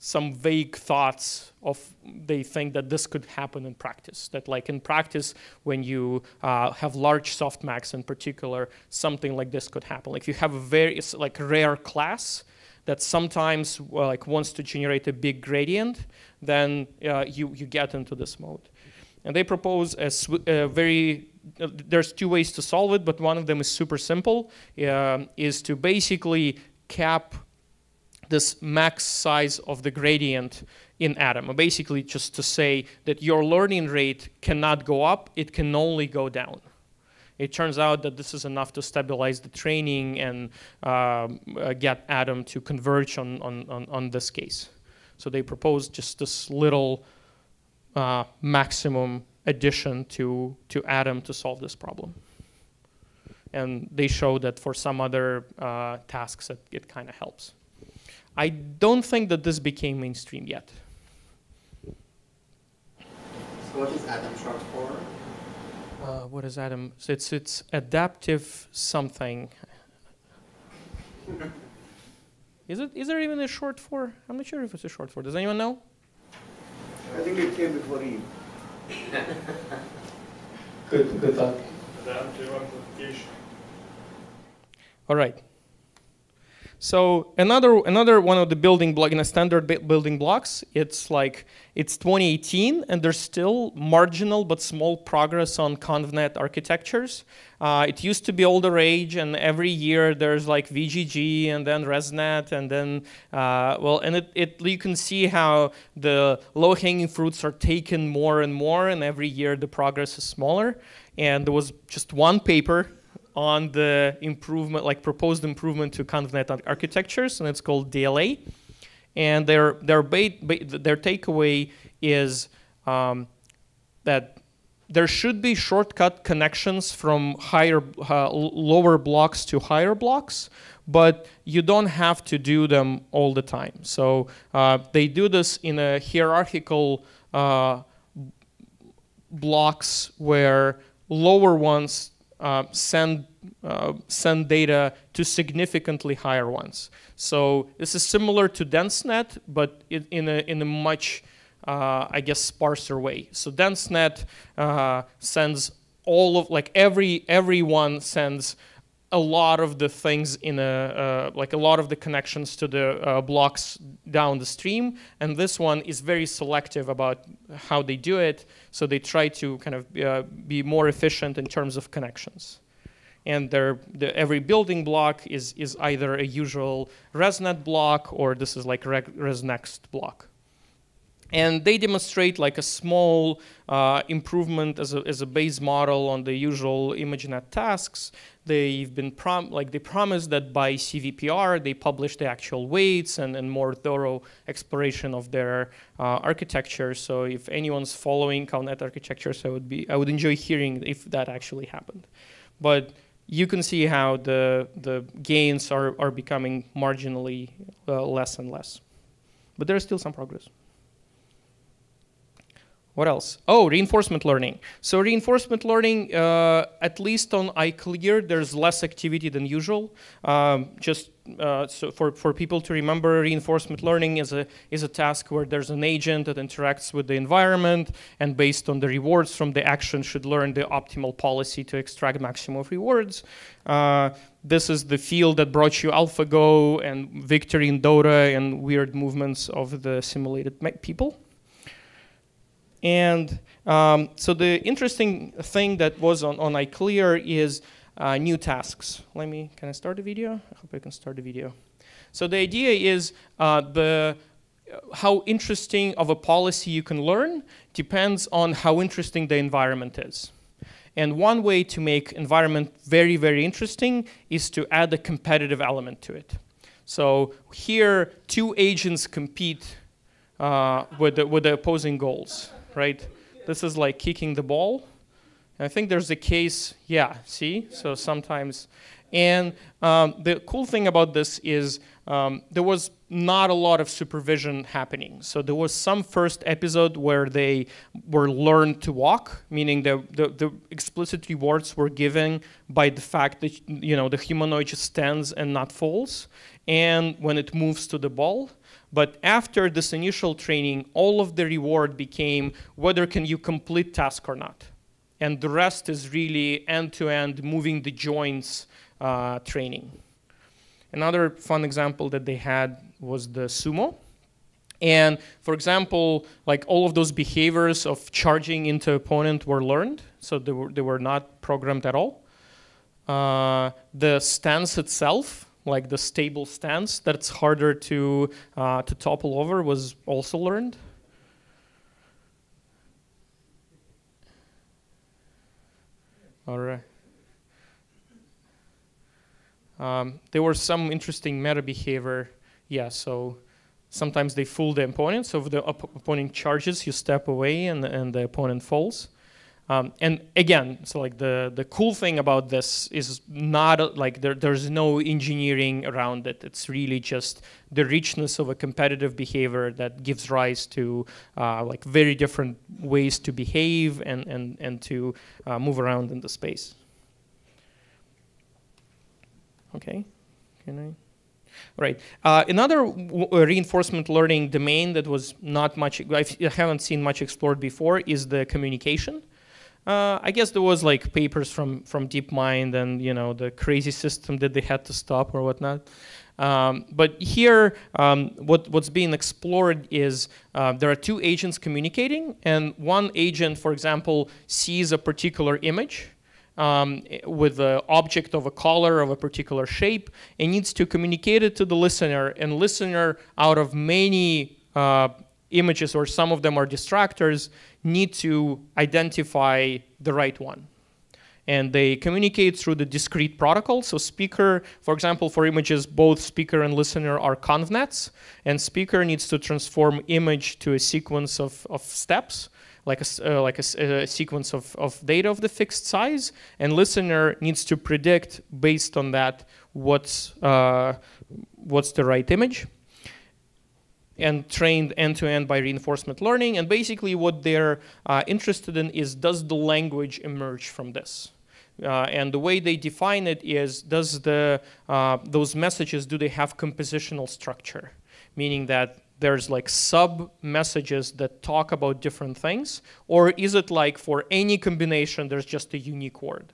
some vague thoughts of they think that this could happen in practice. That like in practice, when you uh, have large softmax in particular, something like this could happen. Like if you have a very like rare class, that sometimes like wants to generate a big gradient, then uh, you, you get into this mode. And they propose a, a very, uh, there's two ways to solve it, but one of them is super simple, um, is to basically cap this max size of the gradient in Adam. Basically just to say that your learning rate cannot go up, it can only go down it turns out that this is enough to stabilize the training and um, uh, get Adam to converge on, on, on, on this case. So they proposed just this little uh, maximum addition to, to Adam to solve this problem. And they show that for some other uh, tasks it, it kind of helps. I don't think that this became mainstream yet. So what is Adam short for? Uh, what is Adam? So it's it's adaptive something. is it? Is there even a short for? I'm not sure if it's a short for. Does anyone know? I think it came before Eve. Good, good thought. Adaptive amplification. All right. So another another one of the building block in a standard building blocks, it's like it's 2018 and there's still marginal but small progress on ConvNet architectures. Uh, it used to be all the rage, and every year there's like VGG and then ResNet and then uh, well, and it, it you can see how the low-hanging fruits are taken more and more, and every year the progress is smaller. And there was just one paper on the improvement, like proposed improvement to ConvNet architectures, and it's called DLA. And their their their takeaway is um, that there should be shortcut connections from higher uh, lower blocks to higher blocks but you don't have to do them all the time so uh, they do this in a hierarchical uh, blocks where lower ones uh, send uh, send data to significantly higher ones. So this is similar to DenseNet, but in a in a much uh, I guess sparser way. So DenseNet uh, sends all of like every everyone sends a lot of the things in a uh, like a lot of the connections to the blocks down the stream and this one is very selective about how they do it so they try to kind of uh, be more efficient in terms of connections. And the, every building block is is either a usual resnet block or this is like resnext block and they demonstrate like a small uh, improvement as a, as a base model on the usual ImageNet tasks. They've been prom- like they promised that by CVPR they publish the actual weights and, and more thorough exploration of their uh, architecture. So if anyone's following ConvNet architectures, I would be I would enjoy hearing if that actually happened. But you can see how the the gains are are becoming marginally uh, less and less. But there's still some progress. What else? Oh, reinforcement learning. So reinforcement learning, uh, at least on ICLR, there's less activity than usual. Um, just uh, so for, for people to remember, reinforcement learning is a is a task where there's an agent that interacts with the environment, and based on the rewards from the action, should learn the optimal policy to extract maximum of rewards. Uh, this is the field that brought you AlphaGo and victory in Dota and weird movements of the simulated people. And um, so the interesting thing that was on, on ICLR is uh, new tasks. Let me, can I start the video? I hope I can start the video. So the idea is uh, the how interesting of a policy you can learn depends on how interesting the environment is. And one way to make environment very, very interesting is to add a competitive element to it. So here, two agents compete uh, with, the, with the opposing goals right? This is like kicking the ball. I think there's a case, yeah, see? So sometimes. And um, the cool thing about this is um, there was not a lot of supervision happening. So there was some first episode where they were learned to walk, meaning the, the, the explicit rewards were given by the fact that you know the humanoid stands and not falls, and when it moves to the ball. But after this initial training, all of the reward became whether can you complete task or not. And the rest is really end-to-end moving the joints uh, training. Another fun example that they had was the sumo. And for example, like all of those behaviors of charging into opponent were learned, so they were, they were not programmed at all. Uh, the stance itself like the stable stance that's harder to uh, to topple over was also learned. All right. Um, there were some interesting meta behavior. Yeah, so sometimes they fool the opponent. So if the op opponent charges, you step away and, and the opponent falls. Um, and again, so like the the cool thing about this is not like there, there's no engineering around it. It's really just the richness of a competitive behavior that gives rise to uh, like very different ways to behave and and and to uh, move around in the space. Okay, can I? Right. Uh, another reinforcement learning domain that was not much, I haven't seen much explored before is the communication. Uh, I guess there was like papers from from DeepMind and you know the crazy system that they had to stop or whatnot. Um, but here, um, what, what's being explored is uh, there are two agents communicating, and one agent, for example, sees a particular image um, with the object of a color of a particular shape and needs to communicate it to the listener. And listener, out of many uh, images, or some of them are distractors, need to identify the right one and they communicate through the discrete protocol. So speaker, for example, for images, both speaker and listener are convnets, and speaker needs to transform image to a sequence of, of steps, like a, uh, like a, a, sequence of, of data of the fixed size, and listener needs to predict based on that what's, uh, what's the right image and trained end-to-end by reinforcement learning. And basically what they're uh, interested in is does the language emerge from this? Uh, and the way they define it is does the, uh, those messages, do they have compositional structure? Meaning that there's like sub messages that talk about different things? Or is it like for any combination, there's just a unique word?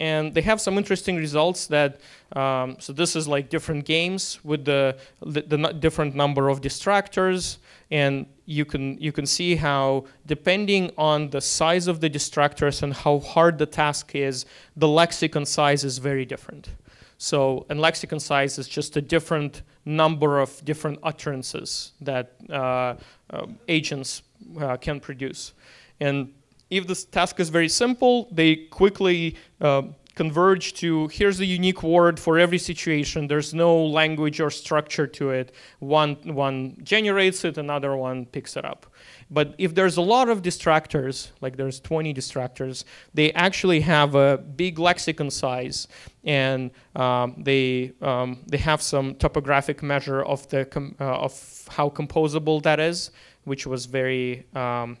And they have some interesting results that um, so this is like different games with the, the, the different number of distractors and you can you can see how depending on the size of the distractors and how hard the task is the lexicon size is very different. So and lexicon size is just a different number of different utterances that uh, uh, agents uh, can produce. And if this task is very simple, they quickly uh, converge to here's a unique word for every situation. There's no language or structure to it. One, one generates it, another one picks it up. But if there's a lot of distractors, like there's 20 distractors, they actually have a big lexicon size and um, they, um, they have some topographic measure of, the uh, of how composable that is, which was very um,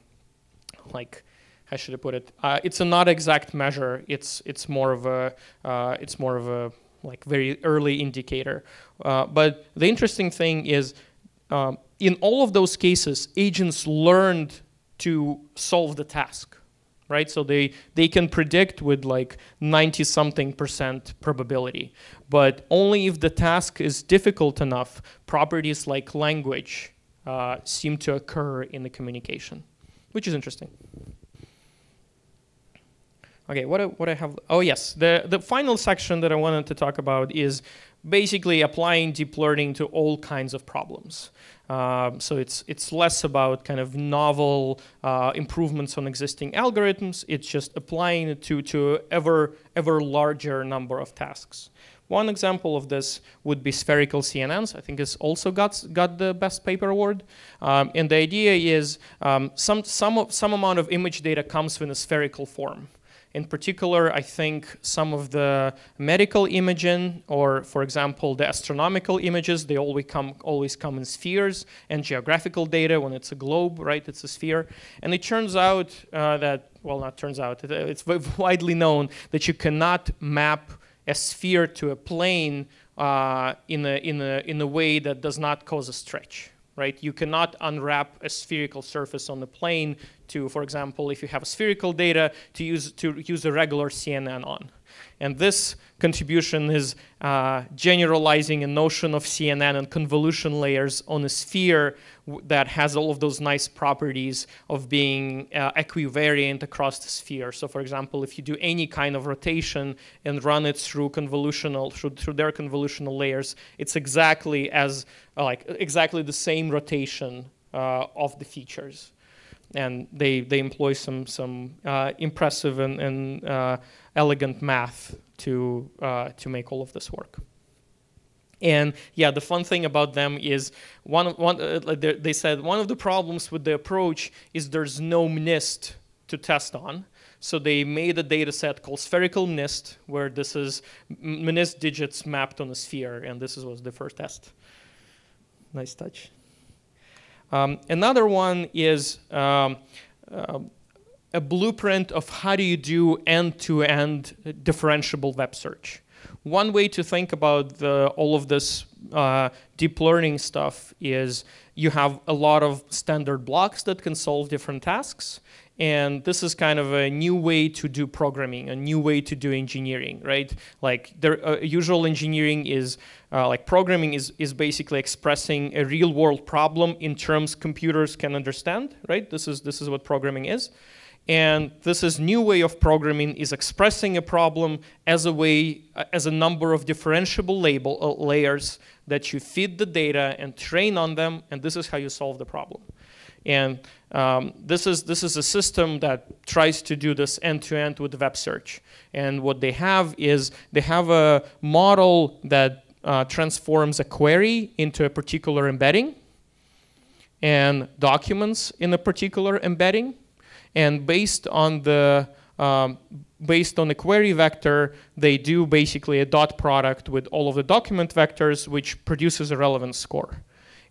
like how should I put it? Uh, it's a not exact measure. It's it's more of a uh, it's more of a like very early indicator. Uh, but the interesting thing is, um, in all of those cases, agents learned to solve the task, right? So they they can predict with like 90 something percent probability, but only if the task is difficult enough, properties like language uh, seem to occur in the communication, which is interesting. Okay, what I, what I have, oh yes, the, the final section that I wanted to talk about is basically applying deep learning to all kinds of problems. Um, so it's, it's less about kind of novel uh, improvements on existing algorithms, it's just applying it to, to ever, ever larger number of tasks. One example of this would be spherical CNNs. I think it's also got, got the best paper award. Um, and the idea is um, some, some, some amount of image data comes in a spherical form. In particular, I think some of the medical imaging, or for example, the astronomical images, they always come, always come in spheres, and geographical data, when it's a globe, right, it's a sphere. And it turns out uh, that, well, not turns out, it's widely known that you cannot map a sphere to a plane uh, in, a, in, a, in a way that does not cause a stretch, right? You cannot unwrap a spherical surface on the plane to, for example, if you have spherical data, to use, to use a regular CNN on. And this contribution is uh, generalizing a notion of CNN and convolution layers on a sphere that has all of those nice properties of being uh, equivariant across the sphere. So for example, if you do any kind of rotation and run it through convolutional, through, through their convolutional layers, it's exactly as, like, exactly the same rotation uh, of the features and they they employ some some uh, impressive and, and uh, elegant math to uh, to make all of this work. And yeah, the fun thing about them is one one uh, they said one of the problems with the approach is there's no MNIST to test on. So they made a data set called spherical MNIST, where this is MNIST digits mapped on a sphere, and this was the first test. Nice touch. Um, another one is um, uh, a blueprint of how do you do end-to-end differentiable web search. One way to think about the, all of this uh, deep learning stuff is you have a lot of standard blocks that can solve different tasks, and this is kind of a new way to do programming, a new way to do engineering, right? Like there, uh, usual engineering is uh, like programming is is basically expressing a real world problem in terms computers can understand, right? This is this is what programming is. And this is new way of programming is expressing a problem as a way, uh, as a number of differentiable label uh, layers that you feed the data and train on them, and this is how you solve the problem. And um, this is this is a system that tries to do this end to end with web search. And what they have is they have a model that uh, transforms a query into a particular embedding and documents in a particular embedding and based on the um, based on the query vector, they do basically a dot product with all of the document vectors, which produces a relevance score.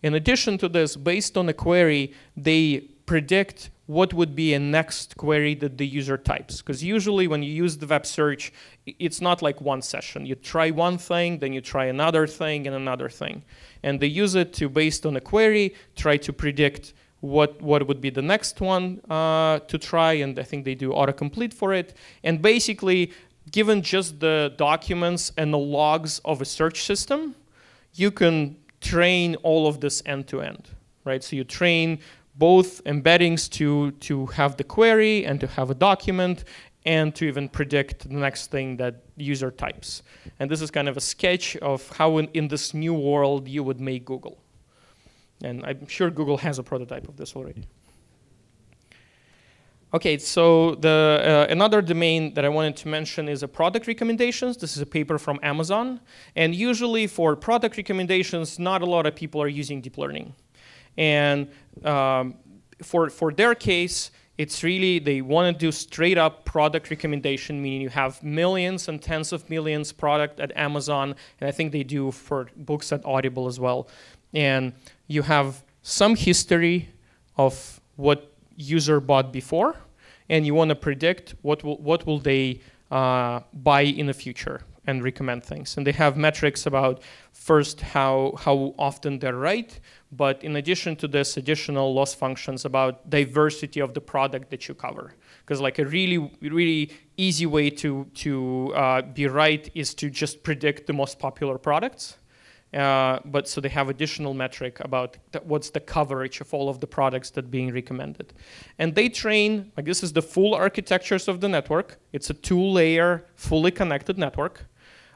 In addition to this, based on a query, they predict what would be a next query that the user types. Because usually when you use the web search, it's not like one session. You try one thing, then you try another thing and another thing. And they use it to, based on a query, try to predict what what would be the next one uh, to try, and I think they do autocomplete for it. And basically, given just the documents and the logs of a search system, you can train all of this end to end, right? So you train both embeddings to to have the query and to have a document and to even predict the next thing that user types. And this is kind of a sketch of how in, in this new world you would make Google. And I'm sure Google has a prototype of this already. Okay, so the, uh, another domain that I wanted to mention is a product recommendations. This is a paper from Amazon. And usually for product recommendations, not a lot of people are using deep learning. And um, for, for their case, it's really, they want to do straight up product recommendation, meaning you have millions and tens of millions product at Amazon, and I think they do for books at Audible as well. And you have some history of what user bought before, and you want to predict what will, what will they uh, buy in the future and recommend things. And they have metrics about first how, how often they're right, but in addition to this, additional loss functions about diversity of the product that you cover. Because like a really, really easy way to, to uh, be right is to just predict the most popular products. Uh, but so they have additional metric about th- what's the coverage of all of the products that being recommended. And they train like this is the full architectures of the network. It's a two layer fully connected network.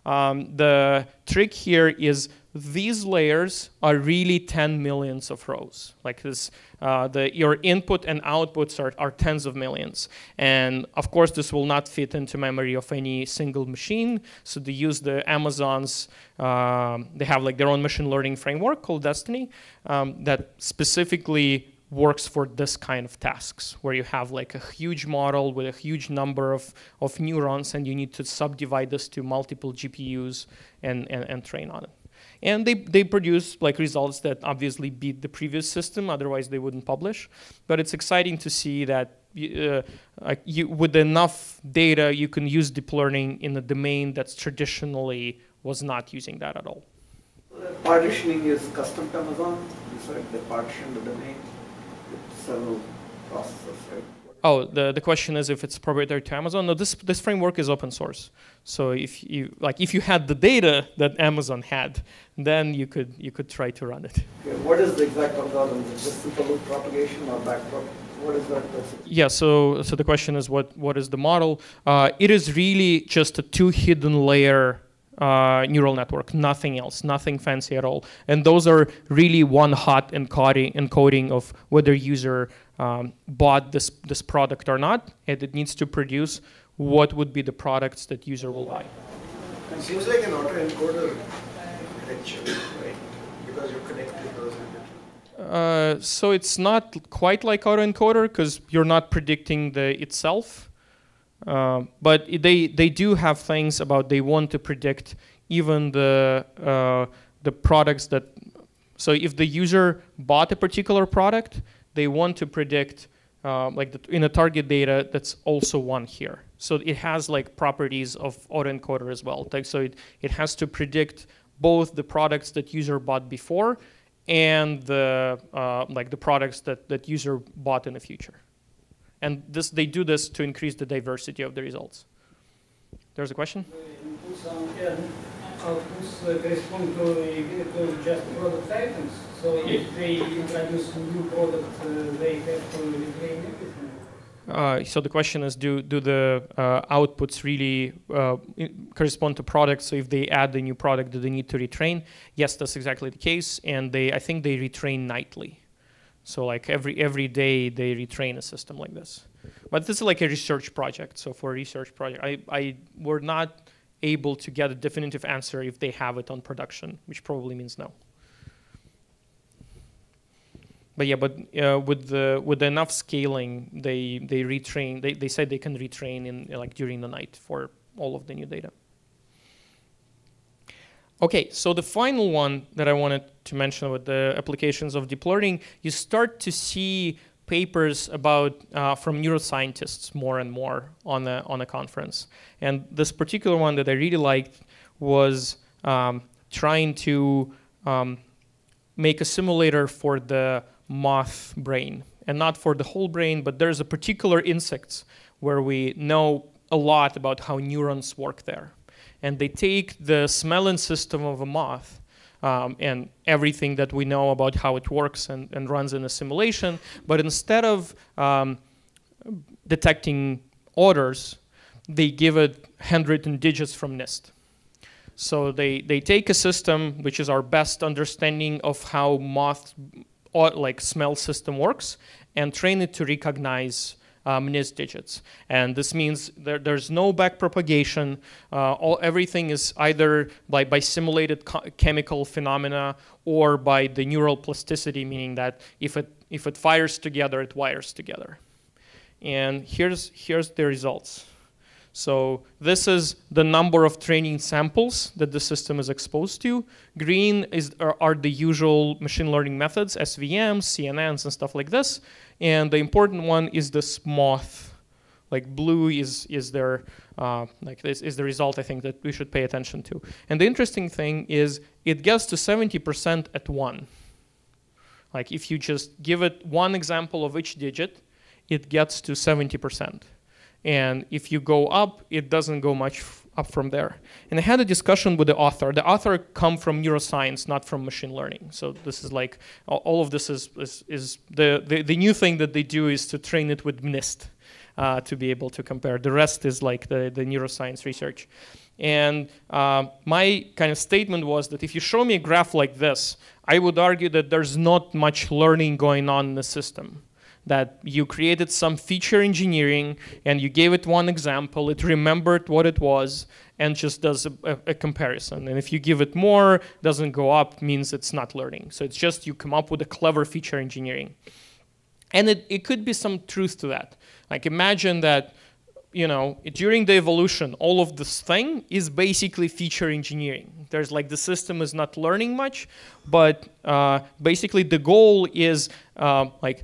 Um, the trick here is these layers are really 10 millions of rows. Like this, uh, the, your input and outputs are, are tens of millions. And of course, this will not fit into memory of any single machine. So they use the Amazon's, um, they have like their own machine learning framework called DSSTNE um, that specifically works for this kind of tasks where you have like a huge model with a huge number of, of neurons and you need to subdivide this to multiple GPUs and, and, and train on it. And they, they produce like results that obviously beat the previous system, otherwise they wouldn't publish. But it's exciting to see that uh, you, with enough data, you can use deep learning in a domain that's traditionally was not using that at all. Partitioning is custom to Amazon. You said they partition the domain with several processors, right? Oh, the, the question is if it's proprietary to Amazon. No, this this framework is open source. So if you like, if you had the data that Amazon had, then you could you could try to run it. What is the exact algorithm? Just simple loop propagation or back? What is that? Yeah. So so the question is what what is the model? Uh, it is really just a two hidden layer uh, neural network, nothing else, nothing fancy at all. And those are really one hot encoding, encoding of whether user um, bought this, this product or not, and it needs to produce what would be the products that user will buy. It seems like an autoencoder architecture, right? Because you connect those. Uh, so it's not quite like autoencoder because you're not predicting the itself. Uh, but they they do have things about they want to predict even the uh, the products that. So if the user bought a particular product, they want to predict uh, like the, in the target data that's also one here. So it has like properties of autoencoder as well. Like, so it, it has to predict both the products that user bought before and the uh, like the products that, that user bought in the future. And this, they do this to increase the diversity of the results. There's a question? Inputs on and outputs uh, correspond to, to just product items. So if they introduce a new product, uh, they have to retrain everything. Uh, so the question is, do do the uh, outputs really uh, correspond to products? So if they add a new product, do they need to retrain? Yes, that's exactly the case, and they I think they retrain nightly. So like every every day they retrain a system like this. But this is like a research project. So for a research project, I I were not able to get a definitive answer if they have it on production, which probably means no. But yeah, but uh, with the with enough scaling, they they retrain. They they said they can retrain in like during the night for all of the new data. Okay, so the final one that I wanted to mention with the applications of deep learning, you start to see papers about uh, from neuroscientists more and more on a on a conference. And this particular one that I really liked was um, trying to um, make a simulator for the moth brain and not for the whole brain but there's a particular insects where we know a lot about how neurons work there and they take the smelling system of a moth um, and everything that we know about how it works and, and runs in a simulation but instead of um, detecting odors they give it handwritten digits from MNIST. So they, they take a system, which is our best understanding of how moth like smell system works and train it to recognize um, digits. And this means there, there's no back propagation. Uh, all, everything is either by, by simulated chemical phenomena or by the neural plasticity, meaning that if it, if it fires together, it wires together. And here's, here's the results. So this is the number of training samples that the system is exposed to. Green is, are, are, the usual machine learning methods, SVMs, CNNs, and stuff like this. And the important one is this moth. Like blue is, is their, uh, like this is the result I think that we should pay attention to. And the interesting thing is it gets to 70% at one. Like if you just give it one example of each digit, it gets to 70%. And if you go up, it doesn't go much up from there. And I had a discussion with the author. The author come from neuroscience, not from machine learning. So this is like, all of this is, is, is the, the, the new thing that they do is to train it with MNIST uh, to be able to compare. The rest is like the, the neuroscience research. And uh, my kind of statement was that if you show me a graph like this, I would argue that there's not much learning going on in the system that you created some feature engineering and you gave it one example, it remembered what it was, and just does a, a, a, comparison. And if you give it more, doesn't go up, means it's not learning. So it's just you come up with a clever feature engineering. And it, it could be some truth to that. Like imagine that you know, during the evolution, all of this thing is basically feature engineering. There's like the system is not learning much, but uh, basically the goal is uh, like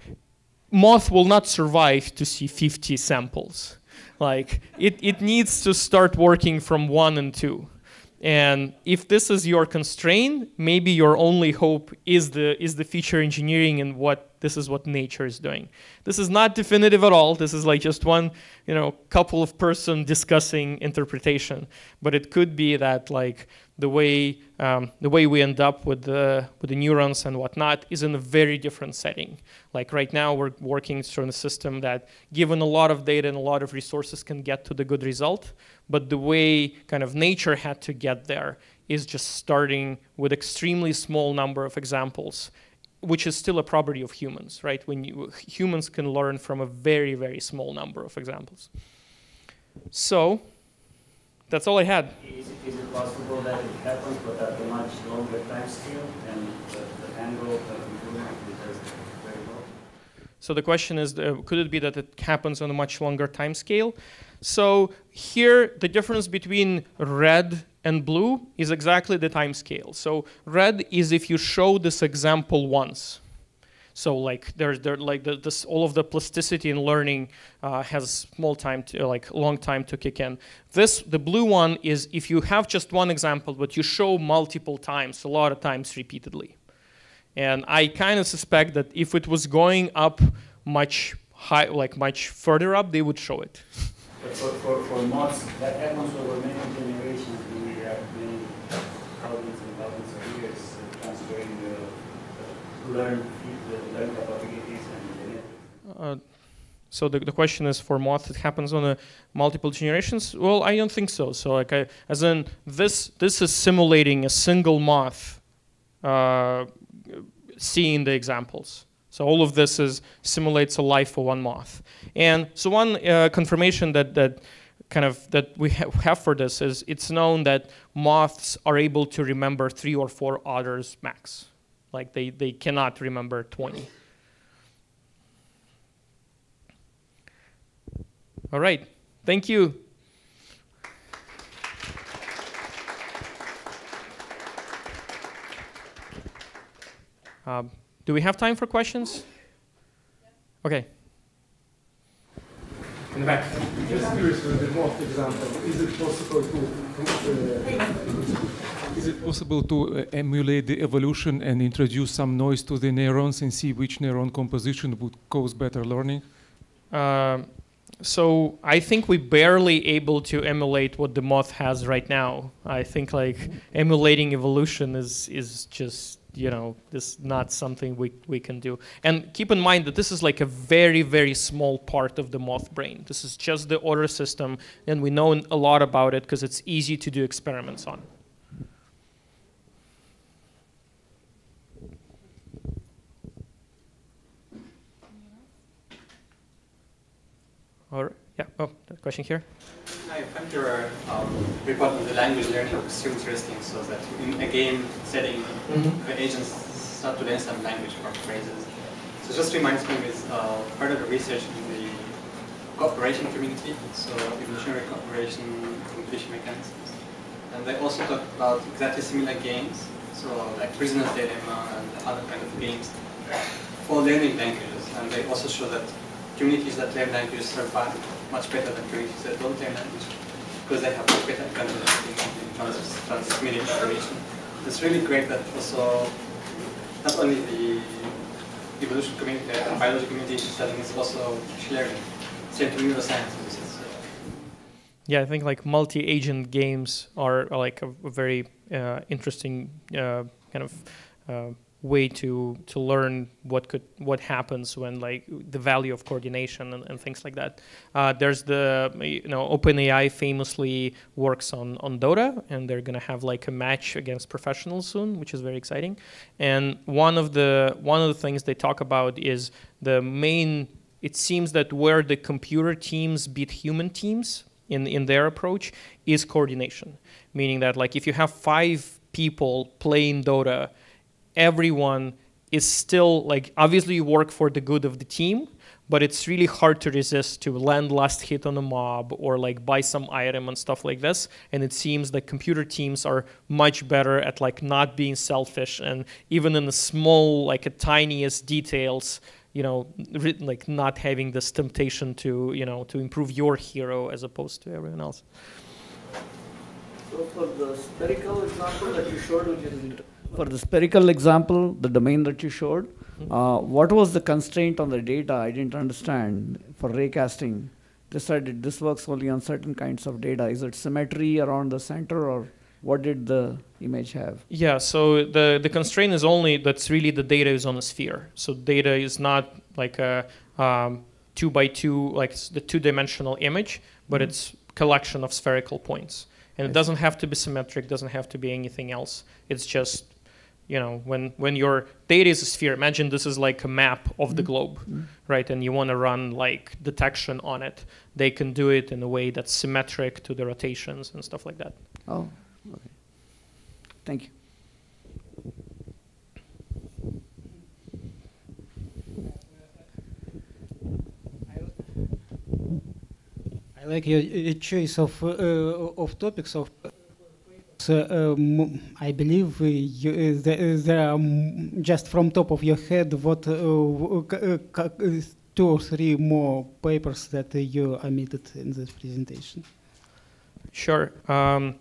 moth will not survive to see 50 samples. Like it, it needs to start working from one and two. And if this is your constraint, maybe your only hope is the is the feature engineering and what this is what nature is doing. This is not definitive at all. This is like just one, you know, couple of person discussing interpretation. But it could be that like the way um, the way we end up with the with the neurons and whatnot is in a very different setting. Like right now, we're working through a system that, given a lot of data and a lot of resources, can get to the good result. But the way kind of nature had to get there is just starting with extremely small number of examples, which is still a property of humans, right? When you, humans can learn from a very very small number of examples. So that's all I had. Is, is it possible that it happens but at a much longer time scale and the, the angle of improvement is very low? So the question is, uh, could it be that it happens on a much longer time scale? So here, the difference between red and blue is exactly the time scale. So red is if you show this example once. So like there's there like the, this all of the plasticity in learning uh, has small time to like long time to kick in. This the blue one is if you have just one example, but you show multiple times, a lot of times repeatedly. And I kind of suspect that if it was going up much high, like much further up, they would show it. But for, for, for mods, that happens over many generations. We have many thousands and thousands of years transferring the, the learned, capabilities. Uh, so the, the question is for moth it happens on a multiple generations? Well i don't think so. So like I, as in this this is simulating a single moth uh, seeing the examples. So all of this is simulates a life for one moth. And so one uh, confirmation that that kind of that we ha- have for this is it's known that moths are able to remember three or four others max like they, they cannot remember 20 All right. Thank you. Um, do we have time for questions? Okay. In the back. Just curious with the example, is it possible to, uh, Is it possible to uh, emulate the evolution and introduce some noise to the neurons and see which neuron composition would cause better learning? Um, so I think we're barely able to emulate what the moth has right now. I think like emulating evolution is is just you know this not something we, we can do. And keep in mind that this is like a very very small part of the moth brain. This is just the order system, and we know a lot about it because it's easy to do experiments on. Or yeah, oh, the question here. I find your um, report on the language learning so interesting, so that in a game setting, the agents start to learn some language or phrases. So just reminds me with uh, part of the research in the cooperation community, so evolutionary cooperation, competition mechanisms. And they also talk about exactly similar games, so like Prisoner's Dilemma and other kind of games for learning languages. And they also show that communities that learn languages survive much better than communities that don't learn language because they have better terms of transmitting information. It's really great that also not only the evolution community and biology community is studying, it's also sharing. Same to neuroscience. Yeah, I think like multi-agent games are, are like a, a very uh, interesting uh, kind of uh, way to to learn what could what happens when like the value of coordination and, and things like that. Uh, there's the you know OpenAI famously works on on Dota, and they're gonna have like a match against professionals soon, which is very exciting. And one of the one of the things they talk about is the main. It seems that where the computer teams beat human teams in in their approach is coordination, meaning that like if you have five people playing Dota everyone is still like obviously you work for the good of the team but it's really hard to resist to land last hit on a mob or like buy some item and stuff like this. And it seems that computer teams are much better at like not being selfish and even in the small like a tiniest details you know like not having this temptation to you know to improve your hero as opposed to everyone else. So for the spherical example that you showed, which is for the spherical example, the domain that you showed, uh, what was the constraint on the data? I didn't understand for raycasting. They said this works only on certain kinds of data. Is it symmetry around the center, or what did the image have? Yeah, so the, the constraint is only that's really the data is on a sphere. So data is not like a um, two by two, like the two dimensional image, but it's collection of spherical points. And it see. doesn't have to be symmetric, doesn't have to be anything else. It's just, you know, when, when your data is a sphere, imagine this is like a map of the globe, right? And you want to run like detection on it. They can do it in a way that's symmetric to the rotations and stuff like that. Oh, okay. Thank you. I like your choice of uh, of topics of. So, um, I believe uh, you, uh, there, there are mm, just from top of your head what uh, uh, uh, two or three more papers that uh, you omitted in this presentation. Sure. Um,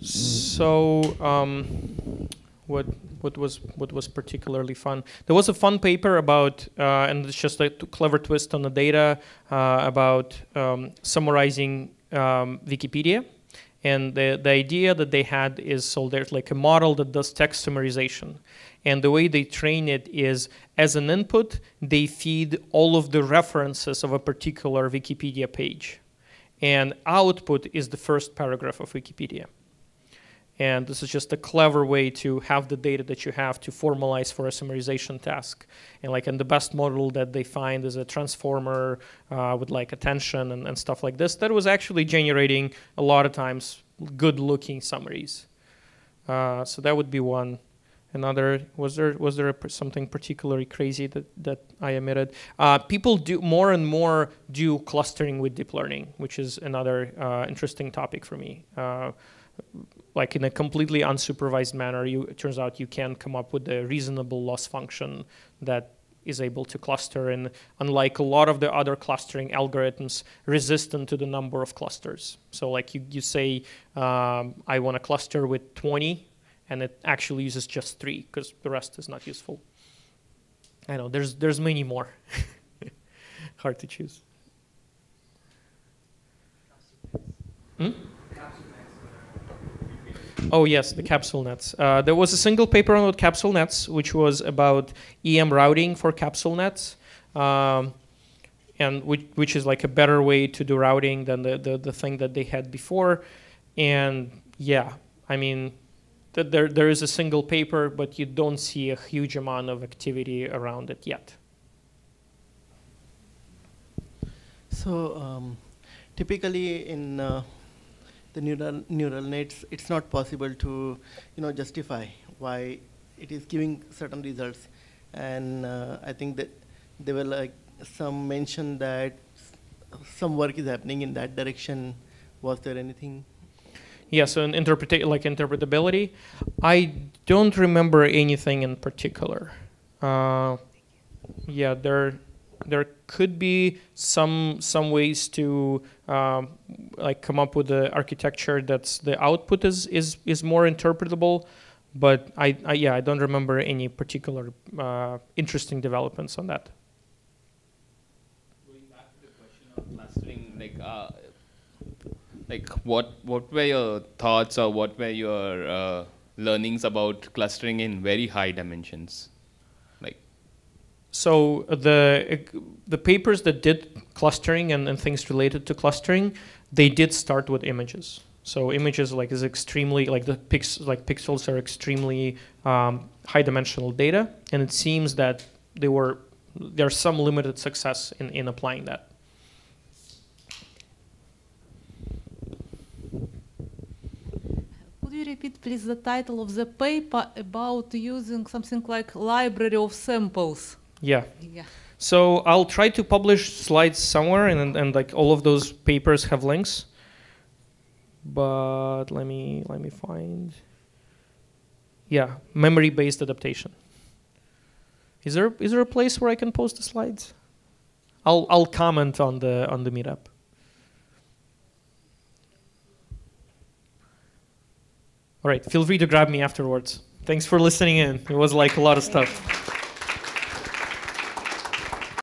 so um, what what was what was particularly fun. There was a fun paper about, uh, and it's just a clever twist on the data uh, about um, summarizing um, Wikipedia. And the, the idea that they had is so there's like a model that does text summarization. And the way they train it is as an input, they feed all of the references of a particular Wikipedia page. And output is the first paragraph of Wikipedia. And this is just a clever way to have the data that you have to formalize for a summarization task. And like, and the best model that they find is a transformer uh, with like attention and, and stuff like this. That was actually generating a lot of times good-looking summaries. Uh, so that would be one. Another was there was there a, something particularly crazy that that I omitted? Uh, people do more and more do clustering with deep learning, which is another uh, interesting topic for me. Like in a completely unsupervised manner, you, it turns out you can come up with a reasonable loss function that is able to cluster. And unlike a lot of the other clustering algorithms resistant to the number of clusters. So like you, you say um, i want to cluster with 20 and it actually uses just three because the rest is not useful. I know there's there's many more. Hard to choose. Hmm? Oh yes, the capsule nets. Uh, there was a single paper on capsule nets, which was about EM routing for capsule nets, um, and which, which is like a better way to do routing than the, the, the thing that they had before. And yeah, I mean, th there there is a single paper, but you don't see a huge amount of activity around it yet. So um, typically in uh, the neural neural nets, it's not possible to you know justify why it is giving certain results, and uh, I think that there were like some mention that some work is happening in that direction. Was there anything? Yeah, so in interpreta- like interpretability, I don't remember anything in particular. Uh, yeah, there there could be some some ways to um, like come up with the architecture that's the output is is is more interpretable but I, I yeah I don't remember any particular uh, interesting developments on that. Going back to the question of clustering, like uh, like what what were your thoughts or what were your uh, learnings about clustering in very high dimensions? So the the papers that did clustering and, and things related to clustering, they did start with images. So images like is extremely like the pix like pixels are extremely um, high dimensional data, and it seems that they were there's some limited success in, in applying that. Could you repeat, please, the title of the paper about using something like library of samples? Yeah. Yeah. So I'll try to publish slides somewhere, and and like all of those papers have links. But let me let me find. Yeah, memory-based adaptation. Is there is there a place where I can post the slides? I'll I'll comment on the on the meetup. All right, feel free to grab me afterwards. Thanks for listening in. It was like a lot of stuff.